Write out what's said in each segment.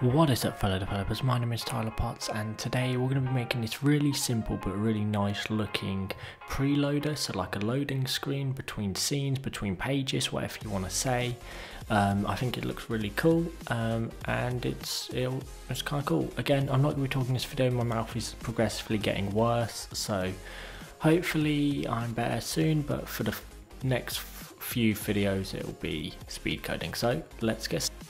What is up fellow developers, my name is Tyler Potts and today we're going to be making this really simple but really nice looking preloader, so like a loading screen between scenes, between pages, whatever you want to say. Um, I think it looks really cool um, and it's it's kind of cool. Again, I'm not going to be talking this video, my mouth is progressively getting worse, so hopefully I'm better soon, but for the next few videos it will be speed coding. So let's get started.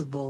invincible.